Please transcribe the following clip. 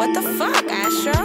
What the fuck, Astro?